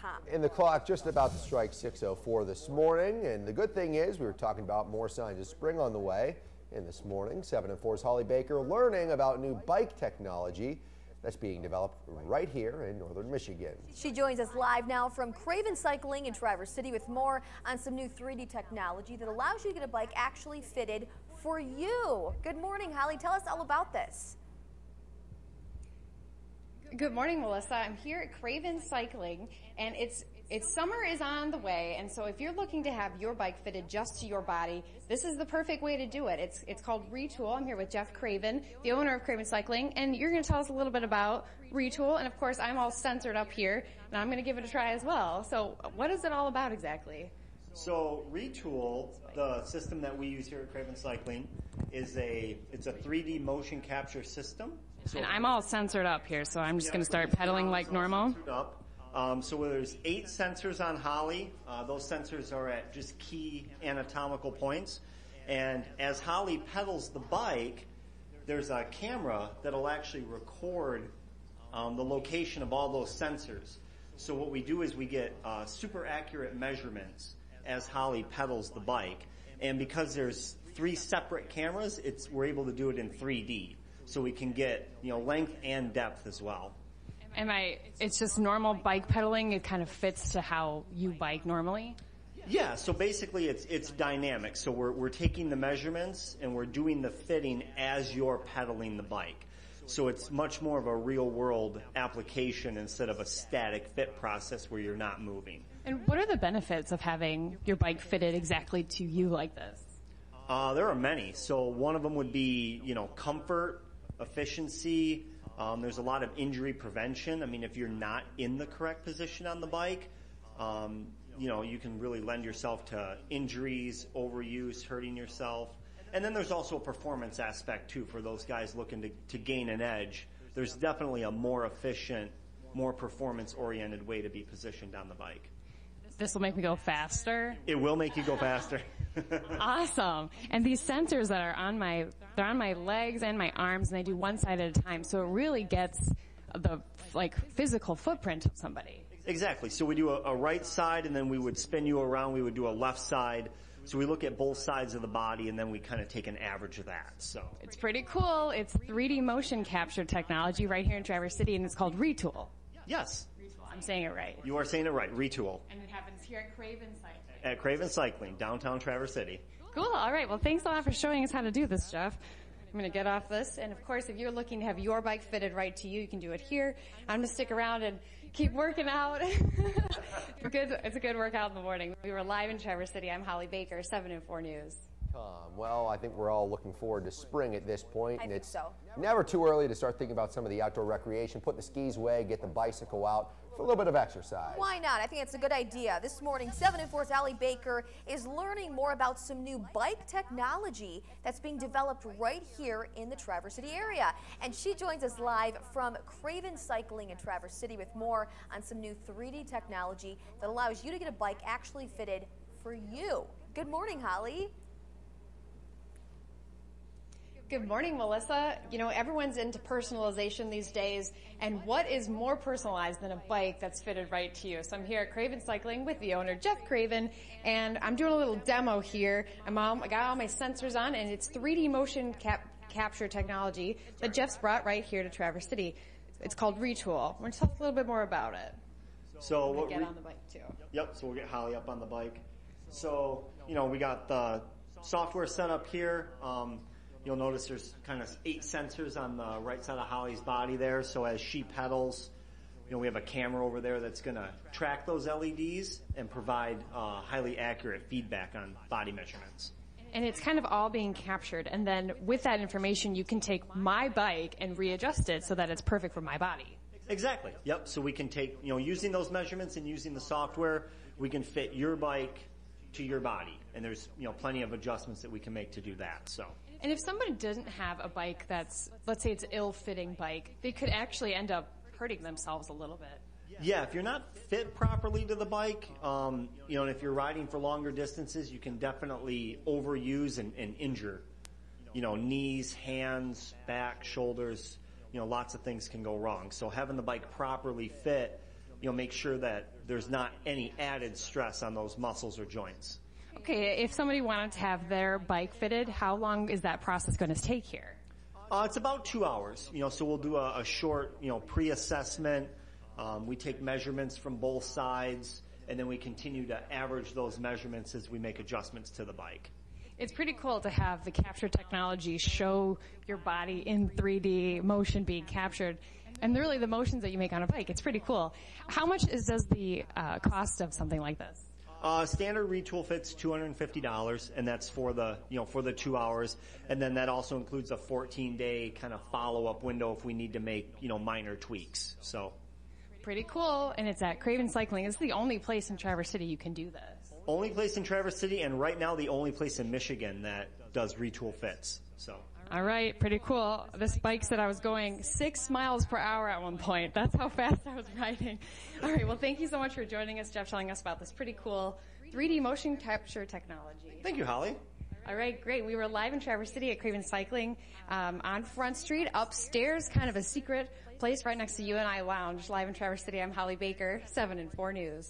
Com. And the clock just about to strike 6.04 this morning. And the good thing is we were talking about more signs of spring on the way. And this morning, 7 and 4's Holly Baker learning about new bike technology that's being developed right here in northern Michigan. She joins us live now from Craven Cycling in Traverse City with more on some new 3D technology that allows you to get a bike actually fitted for you. Good morning, Holly. Tell us all about this. Good morning, Melissa. I'm here at Craven Cycling, and it's it's summer is on the way, and so if you're looking to have your bike fitted just to your body, this is the perfect way to do it. It's it's called Retul. I'm here with Jeff Craven, the owner of Craven Cycling, and you're going to tell us a little bit about Retul. And of course, I'm all censored up here, and I'm going to give it a try as well. So, what is it all about exactly? So Retul, the system that we use here at Craven Cycling, is a it's a 3D motion capture system. And I'm all censored up here, so I'm just going to start pedaling like normal. Up. Um, so there's eight sensors on Holly. Uh, those sensors are at just key anatomical points. And as Holly pedals the bike, there's a camera that'll actually record um, the location of all those sensors. So what we do is we get uh, super accurate measurements as Holly pedals the bike. And because there's three separate cameras, it's, we're able to do it in 3D so we can get you know length and depth as well. Am I? It's just normal bike pedaling. It kind of fits to how you bike normally. Yeah, so basically it's it's dynamic. So we're we're taking the measurements and we're doing the fitting as you're pedaling the bike. So it's much more of a real world application instead of a static fit process where you're not moving. And what are the benefits of having your bike fitted exactly to you like this? Uh, there are many. So one of them would be, you know, comfort efficiency. Um, there's a lot of injury prevention. I mean, if you're not in the correct position on the bike, um, you know, you can really lend yourself to injuries, overuse, hurting yourself. And then there's also a performance aspect too for those guys looking to, to gain an edge. There's definitely a more efficient, more performance oriented way to be positioned on the bike. This will make me go faster. It will make you go faster. awesome. And these sensors that are on my, they're on my legs and my arms and they do one side at a time. So it really gets the like physical footprint of somebody. Exactly. So we do a, a right side and then we would spin you around. We would do a left side. So we look at both sides of the body and then we kind of take an average of that. So it's pretty cool. It's 3D motion capture technology right here in Traverse City and it's called Retul. Yes. Retul. I'm saying it right. You are saying it right. Retul. And it happens here at Craven Cycling at Craven Cycling, downtown Traverse City. Cool. All right. Well, thanks a lot for showing us how to do this, Jeff. I'm going to get off this. And of course, if you're looking to have your bike fitted right to you, you can do it here. I'm going to stick around and keep working out. it's, a good, it's a good workout in the morning. We were live in Traverse City. I'm Holly Baker, 7 and 4 News. Tom. Well, I think we're all looking forward to spring at this point. point, and it's so. never too early to start thinking about some of the outdoor recreation. Put the skis away, get the bicycle out for a little bit of exercise. Why not? I think it's a good idea. This morning, 7 and 4's Holly Baker is learning more about some new bike technology that's being developed right here in the Traverse City area. And she joins us live from Craven Cycling in Traverse City with more on some new 3D technology that allows you to get a bike actually fitted for you. Good morning, Holly. Good morning, Melissa. You know, everyone's into personalization these days, and what is more personalized than a bike that's fitted right to you? So I'm here at Craven Cycling with the owner, Jeff Craven, and I'm doing a little demo here. I'm all, I got all my sensors on, and it's 3D motion cap, capture technology that Jeff's brought right here to Traverse City. It's called Retul. We're going to talk a little bit more about it. So what get on the bike too. Yep. So we'll get Holly up on the bike. So you know we got the software set up here. Um, You'll notice there's kind of eight sensors on the right side of Holly's body there. So as she pedals, you know, we have a camera over there that's going to track those LEDs and provide uh, highly accurate feedback on body measurements. And it's kind of all being captured. And then with that information, you can take my bike and readjust it so that it's perfect for my body. Exactly. Yep. So we can take, you know, using those measurements and using the software, we can fit your bike to your body. And there's, you know, plenty of adjustments that we can make to do that. So. And if somebody doesn't have a bike that's, let's say it's an ill-fitting bike, they could actually end up hurting themselves a little bit. Yeah, if you're not fit properly to the bike, um, you know, and if you're riding for longer distances, you can definitely overuse and, and injure, you know, knees, hands, back, shoulders, you know, lots of things can go wrong. So having the bike properly fit you know, make sure that there's not any added stress on those muscles or joints. Okay, if somebody wanted to have their bike fitted, how long is that process going to take here? Uh, it's about two hours, you know, so we'll do a, a short, you know, pre-assessment. Um, we take measurements from both sides, and then we continue to average those measurements as we make adjustments to the bike. It's pretty cool to have the capture technology show your body in 3D motion being captured. And really the motions that you make on a bike, it's pretty cool. How much is, does the uh, cost of something like this? Uh, standard Retul fits two hundred and fifty dollars, and that's for the you know for the two hours, and then that also includes a fourteen day kind of follow up window if we need to make you know minor tweaks. So Pretty cool, and it's at Craven Cycling. It's the only place in Traverse City you can do this. only place in Traverse City, and right now the only place in Michigan that does Retul fits. So All right, pretty cool. This bike said I was going six miles per hour at one point. That's how fast I was riding. All right, well, thank you so much for joining us, Jeff, telling us about this pretty cool 3D motion capture technology. thank you, Holly. All right, great. We were live in Traverse City at Craven Cycling um, on Front Street, upstairs, kind of a secret place right next to You and I Lounge. Live in Traverse City, I'm Holly Baker, 7 and 4 News.